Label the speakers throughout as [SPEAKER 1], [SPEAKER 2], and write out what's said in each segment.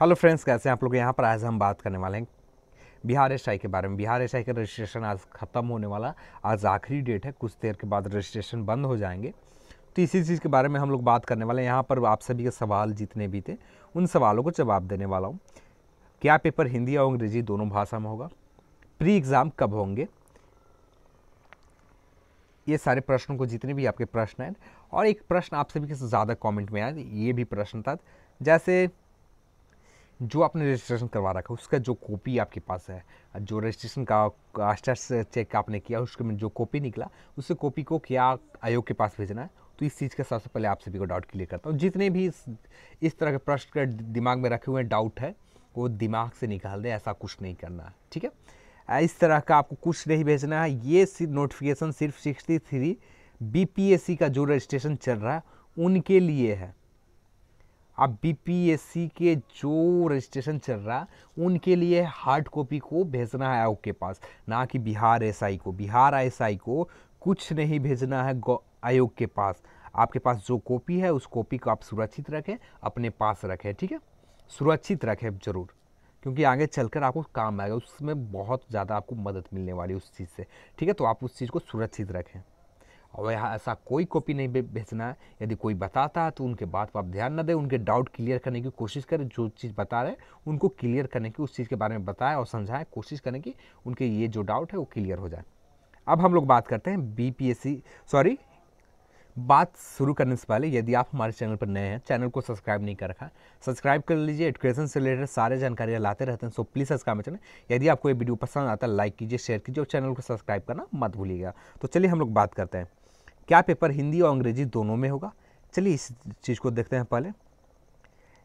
[SPEAKER 1] Hello friends कैसे हैं आप लोग? यहाँ पर आज हम बात करने वाले हैं बिहार एस के बारे में। बिहार एस का रजिस्ट्रेशन आज ख़त्म होने वाला आज आखिरी डेट है। कुछ देर के बाद रजिस्ट्रेशन बंद हो जाएँगे। तो इसी चीज़ के बारे में हम लोग बात करने वाले हैं। यहाँ पर आप सभी के सवाल जितने भी थे, उन सवालों को जवाब देने वाला हूँ। क्या पेपर हिंदी और अंग्रेज़ी दोनों भाषा में होगा? प्री एग्ज़ाम कब होंगे? ये सारे प्रश्नों को जितने भी आपके प्रश्न हैं। और एक प्रश्न आप सभी के ज़्यादा कमेंट में आए, ये भी प्रश्न था। जैसे जो आपने रजिस्ट्रेशन करवा रखा है उसका जो कॉपी आपके पास है जो रजिस्ट्रेशन का कास्टर्स चेक आपने किया उसके में जो कॉपी निकला उस कॉपी को क्या आयोग के पास भेजना है? तो इस चीज़ का सबसे पहले आप सभी को डाउट क्लियर करता हूँ। जितने भी इस, इस तरह के प्रश्न के दिमाग में रखे हुए डाउट है वो दिमाग से निकाल दें ऐसा कुछ नहीं करना है ठीक है? इस तरह का आपको कुछ नहीं भेजना है। ये नोटिफिकेशन सिर्फ़ सिक्सटी थ्री बी का जो रजिस्ट्रेशन चल रहा है उनके लिए है। अब बीपीएससी के जो रजिस्ट्रेशन चल रहा है उनके लिए हार्ड कॉपी को भेजना है आयोग के पास। ना कि बिहार एसआई को। बिहार एसआई को कुछ नहीं भेजना है आयोग के पास। आपके पास जो कॉपी है, उस कॉपी को आप सुरक्षित रखें, अपने पास रखें, ठीक है? सुरक्षित रखें ज़रूर, क्योंकि आगे चलकर आपको काम आएगा। उसमें बहुत ज़्यादा आपको मदद मिलने वाली उस चीज़ से, ठीक है? तो आप उस चीज़ को सुरक्षित रखें। और यहाँ ऐसा कोई कॉपी नहीं भेजना है। यदि कोई बताता है तो उनके बात पर आप ध्यान न दें, उनके डाउट क्लियर करने की कोशिश करें, जो चीज़ बता रहे हैं, उनको क्लियर करने की उस चीज़ के बारे में बताएँ और समझाएँ, कोशिश करें कि उनके ये जो डाउट है, वो क्लियर हो जाए। अब हम लोग बात करते हैं बीपीएससी सॉरी बात शुरू करने से पहले यदि आप हमारे चैनल पर नए हैं, चैनल को सब्सक्राइब नहीं कर रखा, सब्सक्राइब कर लीजिए एजुकेशन से रिलेटेड सारे जानकारियाँ लाते रहते हैं सो प्लीज़ सब्सक्राइब चैनल यदि आपको ये वीडियो पसंद आता है लाइक कीजिए शेयर कीजिए और चैनल को सब्सक्राइब करना मत भूलिएगा। तो चलिए हम लोग बात करते हैं। क्या पेपर हिंदी और अंग्रेज़ी दोनों में होगा? चलिए इस चीज़ को देखते हैं पहले।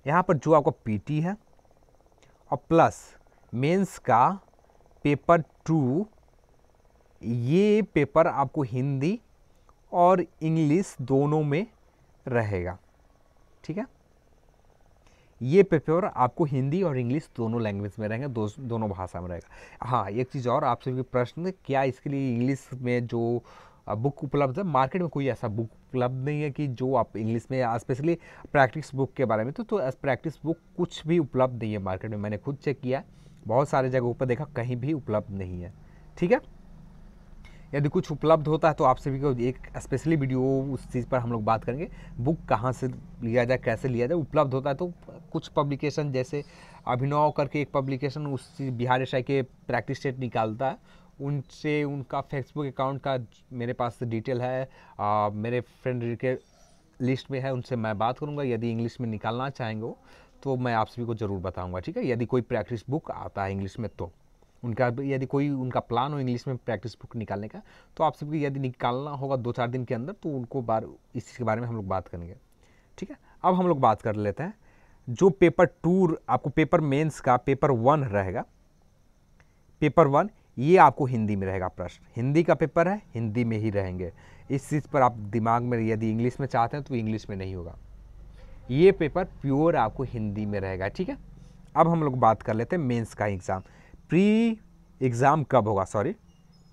[SPEAKER 1] यहाँ पर जो आपको पीटी है और प्लस मेंस का पेपर टू ये पेपर आपको हिंदी और इंग्लिश दोनों में रहेगा। ठीक है? ये पेपर आपको हिंदी और इंग्लिश दोनों लैंग्वेज में रहेंगे दो, दोनों भाषा में रहेगा। हाँ एक चीज़ और आप सभी प्रश्न क्या इसके लिए इंग्लिश में जो बुक उपलब्ध है। मार्केट में कोई ऐसा बुक उपलब्ध नहीं है कि जो आप इंग्लिश में स्पेशली प्रैक्टिस बुक के बारे में तो तो प्रैक्टिस बुक कुछ भी उपलब्ध नहीं है मार्केट में। मैंने खुद चेक किया बहुत सारे जगहों पर देखा कहीं भी उपलब्ध नहीं है। ठीक है? यदि कुछ उपलब्ध होता है तो आप सभी को एक स्पेशली वीडियो उस चीज़ पर हम लोग बात करेंगे। बुक कहाँ से लिया जाए, कैसे लिया जाए, उपलब्ध होता है तो कुछ पब्लिकेशन जैसे अभिनव करके एक पब्लिकेशन उस बिहार एस के प्रैक्टिस सेट निकालता है। उनसे उनका फेसबुक अकाउंट का मेरे पास डिटेल है। आ, मेरे फ्रेंड के लिस्ट में है उनसे मैं बात करूँगा। यदि इंग्लिश में निकालना चाहेंगे तो मैं आप सभी को ज़रूर बताऊँगा ठीक है? यदि कोई प्रैक्टिस बुक आता है इंग्लिश में तो। उनका यदि कोई उनका प्लान हो इंग्लिश में प्रैक्टिस बुक निकालने का तो आप सबको यदि निकालना होगा दो चार दिन के अंदर तो उनको बार इस चीज़ के बारे में हम लोग बात करेंगे ठीक है? अब हम लोग बात कर लेते हैं। जो पेपर टू आपको पेपर मेंस का पेपर वन रहेगा। पेपर वन ये आपको हिंदी में रहेगा प्रश्न। हिंदी का पेपर है, हिंदी में ही रहेंगे। इस चीज़ पर आप दिमाग में यदि इंग्लिश में चाहते हैं तो इंग्लिश में नहीं होगा। ये पेपर प्योर आपको हिंदी में रहेगा, ठीक है? अब हम लोग बात कर लेते हैं मेंस का एग्ज़ाम। प्री एग्ज़ाम कब होगा? सॉरी,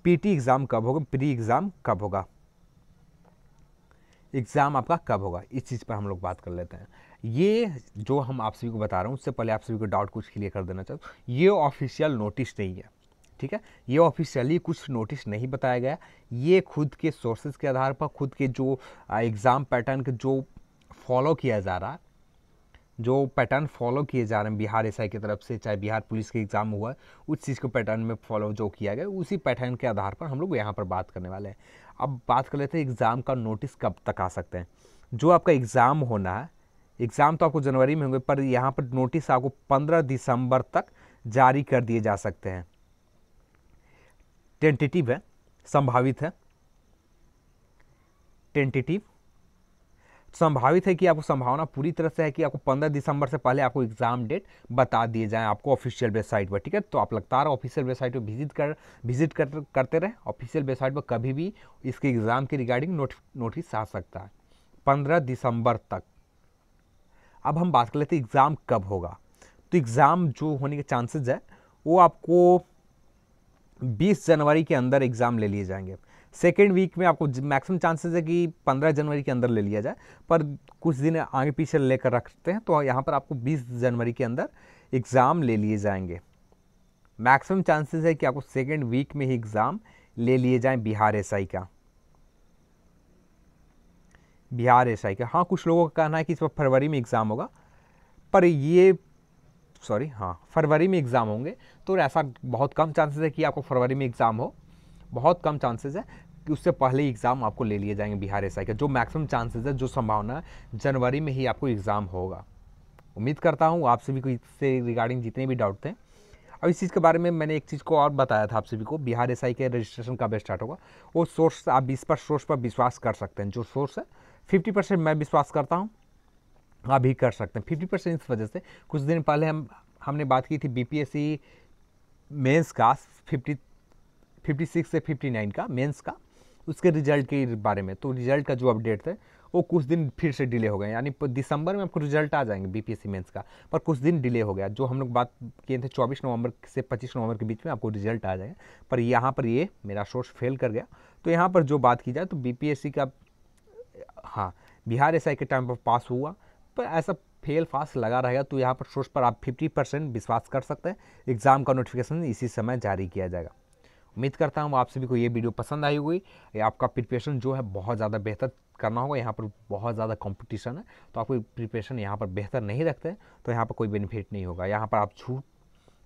[SPEAKER 1] पीटी एग्ज़ाम कब होगा? प्री एग्ज़ाम कब होगा? एग्ज़ाम आपका कब होगा? इस चीज़ पर हम लोग बात कर लेते हैं। ये जो हम आप सभी को बता रहे हैं, उससे पहले आप सभी को डाउट कुछ क्लियर कर देना चाहता ये ऑफिशियल नोटिस नहीं है। ठीक है? ये ऑफिशियली कुछ नोटिस नहीं बताया गया। ये खुद के सोर्सेज के आधार पर, खुद के जो एग्ज़ाम पैटर्न के जो फॉलो किया जा रहा, जो पैटर्न फॉलो किए जा रहे हैं बिहार एसआई की तरफ़ से, चाहे बिहार पुलिस के एग्ज़ाम हुआ, उस चीज़ को पैटर्न में फॉलो जो किया गया, उसी पैटर्न के आधार पर हम लोग यहाँ पर बात करने वाले हैं। अब बात कर लेते हैं एग्ज़ाम का नोटिस कब तक आ सकते हैं। जो आपका एग्ज़ाम होना है एग्ज़ाम तो आपको जनवरी में होंगे, पर यहाँ पर नोटिस आपको पंद्रह दिसंबर तक जारी कर दिए जा सकते हैं। टेंटेटिव है, संभावित है। टेंटेटिव, संभावित है कि आपको संभावना पूरी तरह से है कि आपको 15 दिसंबर से पहले आपको एग्ज़ाम डेट बता दिए जाए आपको ऑफिशियल वेबसाइट पर, ठीक है? तो आप लगातार ऑफिशियल वेबसाइट पर विज़िट कर विज़िट कर, करते रहे। ऑफिशियल वेबसाइट पर कभी भी इसके एग्ज़ाम के रिगार्डिंग नोट नोटिस आ सकता है। पंद्रह दिसंबर तक। अब हम बात कर लेते एग्ज़ाम कब होगा। तो एग्ज़ाम जो होने के चांसेज है, वो आपको 20 जनवरी के अंदर एग्ज़ाम ले लिए जाएँगे। सेकेंड वीक में आपको मैक्सिमम चांसेस है कि पंद्रह जनवरी के अंदर ले लिया जाए, पर कुछ दिन आगे पीछे लेकर रखते हैं तो यहाँ पर आपको बीस जनवरी के अंदर एग्ज़ाम ले लिए जाएँगे। मैक्सिमम चांसेस है कि आपको सेकेंड वीक में ही एग्ज़ाम ले लिए जाएँ बिहार एसआई का। बिहार एसआई का। हाँ कुछ लोगों का कहना है कि इस वक्त फरवरी में एग्ज़ाम होगा, पर ये सॉरी हाँ फरवरी में एग्ज़ाम होंगे तो ऐसा बहुत कम चांसेस है कि आपको फरवरी में एग्ज़ाम हो। बहुत कम चांसेस है कि उससे पहले एग्ज़ाम आपको ले लिए जाएँगे बिहार एसआई का। जो मैक्सिमम चांसेस है, जो संभावना जनवरी में ही आपको एग्ज़ाम होगा। उम्मीद करता हूँ आप सभी को इससे रिगार्डिंग जितने भी डाउट थे। अब इस चीज़ के बारे में मैंने एक चीज़ को और बताया था आप सभी को, बिहार एसआई के रजिस्ट्रेशन कब स्टार्ट होगा। वो सोर्स आप इस पर सोर्स पर विश्वास कर सकते हैं। जो सोर्स है फिफ्टी परसेंट मैं विश्वास करता हूँ। आप भी कर सकते हैं। फिफ्टी परसेंट इस वजह से। कुछ दिन पहले हम, हमने बात की थी बी बीपीएससी मेंस का फिफ्टी फिफ्टी सिक्स से फिफ्टी नाइन का, मेंस का, उसके रिज़ल्ट के बारे में। तो रिज़ल्ट का जो अपडेट थे, वो कुछ दिन फिर से डिले हो गए। यानी दिसंबर में आपको रिज़ल्ट आ जाएँगे बी बीपीएससी मेंस का, पर कुछ दिन डिले हो गया। जो हम लोग बात किए थे चौबीस नवंबर से पच्चीस नवंबर के बीच में आपको रिज़ल्ट आ जाएगा। पर यहाँ पर ये मेरा सोर्स फेल कर गया। तो यहाँ पर जो बात की जाए तो बीपीएससी का हाँ बिहार एसआई के टाइम पर पास हुआ। पर ऐसा फेल फास्ट लगा रहेगा तो यहाँ पर सोर्स पर आप 50 परसेंट विश्वास कर सकते हैं। एग्ज़ाम का नोटिफिकेशन इसी समय जारी किया जाएगा। उम्मीद करता हूँ आप सभी को ये वीडियो पसंद आई होगी। आपका प्रिपरेशन जो है बहुत ज़्यादा बेहतर करना होगा। यहाँ पर बहुत ज़्यादा कंपटीशन है तो आपको प्रिपरेशन यहाँ पर बेहतर नहीं रखते तो यहाँ पर कोई बेनिफिट नहीं होगा। यहाँ पर आप छूट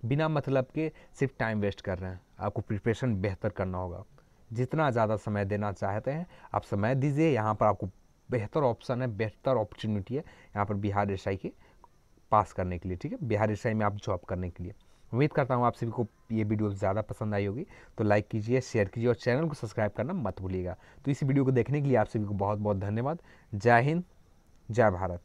[SPEAKER 1] बिना मतलब के सिर्फ़ टाइम वेस्ट कर रहे हैं। आपको प्रिपरेशन बेहतर करना होगा। जितना ज़्यादा समय देना चाहते हैं, आप समय दीजिए। यहाँ पर आपको बेहतर ऑप्शन है, बेहतर अपॉर्चुनिटी है यहाँ पर बिहार एस के पास करने के लिए, ठीक है? बिहार एस में आप जॉब करने के लिए। उम्मीद करता हूँ आप सभी को ये वीडियो ज़्यादा पसंद आई होगी तो लाइक कीजिए शेयर कीजिए और चैनल को सब्सक्राइब करना मत भूलिएगा। तो इस वीडियो को देखने के लिए आप सभी को बहुत बहुत धन्यवाद। जय हिंद, जय भारत।